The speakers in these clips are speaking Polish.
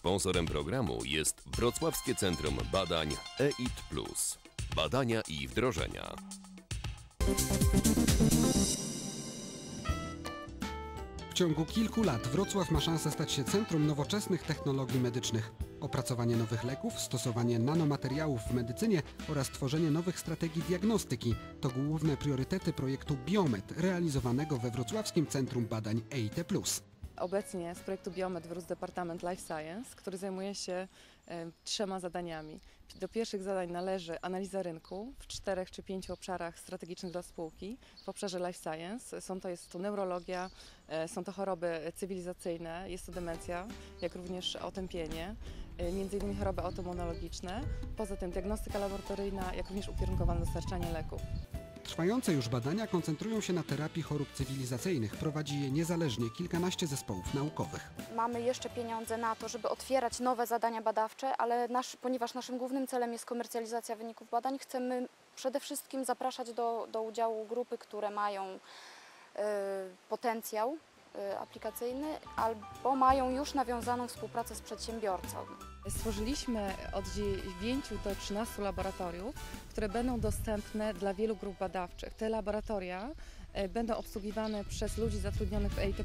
Sponsorem programu jest Wrocławskie Centrum Badań EIT. Badania i wdrożenia. W ciągu kilku lat Wrocław ma szansę stać się centrum nowoczesnych technologii medycznych. Opracowanie nowych leków, stosowanie nanomateriałów w medycynie oraz tworzenie nowych strategii diagnostyki to główne priorytety projektu Biomed realizowanego we Wrocławskim Centrum Badań EIT+. Obecnie z projektu Biomed wyrósł Departament Life Science, który zajmuje się e, trzema zadaniami. Do pierwszych zadań należy analiza rynku w czterech czy pięciu obszarach strategicznych dla spółki. W obszarze Life Science są to, jest to neurologia, e, są to choroby cywilizacyjne, jest to demencja, jak również otępienie, e, między innymi choroby autoimmunologiczne. Poza tym diagnostyka laboratoryjna, jak również ukierunkowane dostarczanie leków. Trwające już badania koncentrują się na terapii chorób cywilizacyjnych. Prowadzi je niezależnie kilkanaście zespołów naukowych. Mamy jeszcze pieniądze na to, żeby otwierać nowe zadania badawcze, ale nasz, ponieważ naszym głównym celem jest komercjalizacja wyników badań, chcemy przede wszystkim zapraszać do, do udziału grupy, które mają e, potencjał aplikacyjny albo mają już nawiązaną współpracę z przedsiębiorcą. Stworzyliśmy od 9 do 13 laboratoriów, które będą dostępne dla wielu grup badawczych. Te laboratoria e, będą obsługiwane przez ludzi zatrudnionych w EIT+.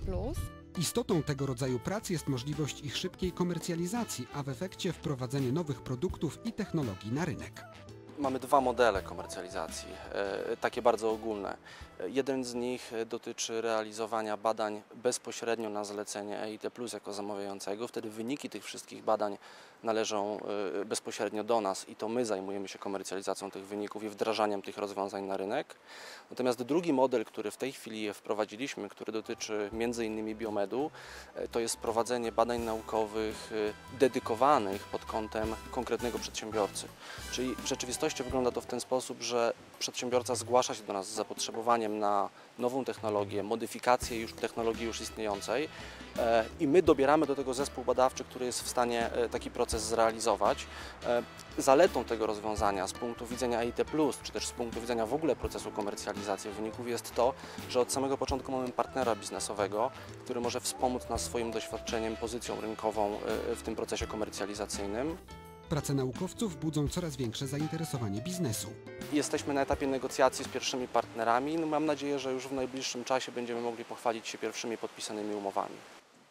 Istotą tego rodzaju prac jest możliwość ich szybkiej komercjalizacji, a w efekcie wprowadzenie nowych produktów i technologii na rynek. Mamy dwa modele komercjalizacji, e, takie bardzo ogólne. Jeden z nich dotyczy realizowania badań bezpośrednio na zlecenie EIT Plus jako zamawiającego. Wtedy wyniki tych wszystkich badań należą e, bezpośrednio do nas i to my zajmujemy się komercjalizacją tych wyników i wdrażaniem tych rozwiązań na rynek. Natomiast drugi model, który w tej chwili wprowadziliśmy, który dotyczy innymi biomedu, e, to jest prowadzenie badań naukowych dedykowanych pod kątem konkretnego przedsiębiorcy. Czyli w rzeczywistości wygląda to w ten sposób, że przedsiębiorca zgłasza się do nas z zapotrzebowaniem na nową technologię, modyfikację już technologii już istniejącej e, i my dobieramy do tego zespół badawczy, który jest w stanie e, taki proces zrealizować. E, Zaletą tego rozwiązania z punktu widzenia IT+, czy też z punktu widzenia w ogóle procesu komercjalizacji wyników jest to, że od samego początku mamy partnera biznesowego, który może wspomóc nas swoim doświadczeniem, pozycją rynkową w tym procesie komercjalizacyjnym. Prace naukowców budzą coraz większe zainteresowanie biznesu. Jesteśmy na etapie negocjacji z pierwszymi partnerami. No mam nadzieję, że już w najbliższym czasie będziemy mogli pochwalić się pierwszymi podpisanymi umowami.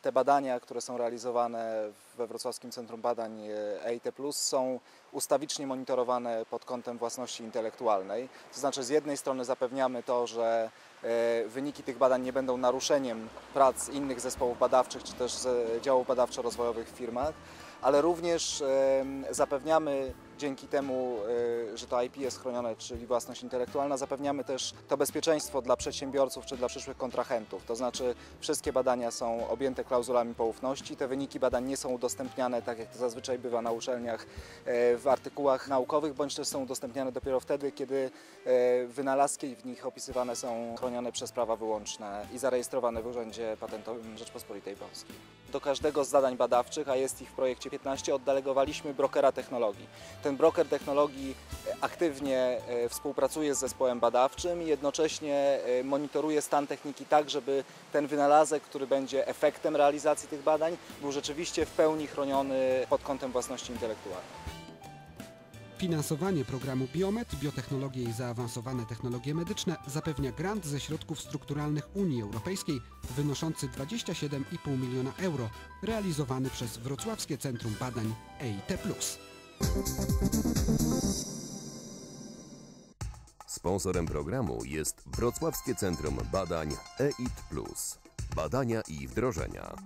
Te badania, które są realizowane we Wrocławskim Centrum Badań e, EIT+, są ustawicznie monitorowane pod kątem własności intelektualnej. To znaczy z jednej strony zapewniamy to, że e, wyniki tych badań nie będą naruszeniem prac innych zespołów badawczych czy też z działów badawczo-rozwojowych w firmach, ale również zapewniamy dzięki temu, e, że to IP jest chronione, czyli własność intelektualna, zapewniamy też to bezpieczeństwo dla przedsiębiorców czy dla przyszłych kontrahentów. To znaczy wszystkie badania są objęte klauzulami poufności, te wyniki badań nie są udostępniane, tak jak to zazwyczaj bywa na uczelniach, e, w artykułach naukowych, bądź też są udostępniane dopiero wtedy, kiedy e, wynalazki w nich opisywane są chronione przez prawa wyłączne i zarejestrowane w Urzędzie Patentowym Rzeczpospolitej Polskiej. Do każdego z zadań badawczych, a jest ich w projekcie 15, oddelegowaliśmy brokera technologii. Ten broker technologii e, aktywnie e, współpracuje z zespołem badawczym i jednocześnie e, monitoruje stan techniki tak, żeby ten wynalazek, który będzie efektem realizacji tych badań, był rzeczywiście w pełni chroniony pod kątem własności intelektualnej. Finansowanie programu Biomed, biotechnologie i zaawansowane technologie medyczne zapewnia grant ze środków strukturalnych Unii Europejskiej wynoszący 27,5 miliona euro, realizowany przez Wrocławskie Centrum Badań EIT+. Sponsorem programu jest Wrocławskie Centrum Badań EIT. Badania i wdrożenia.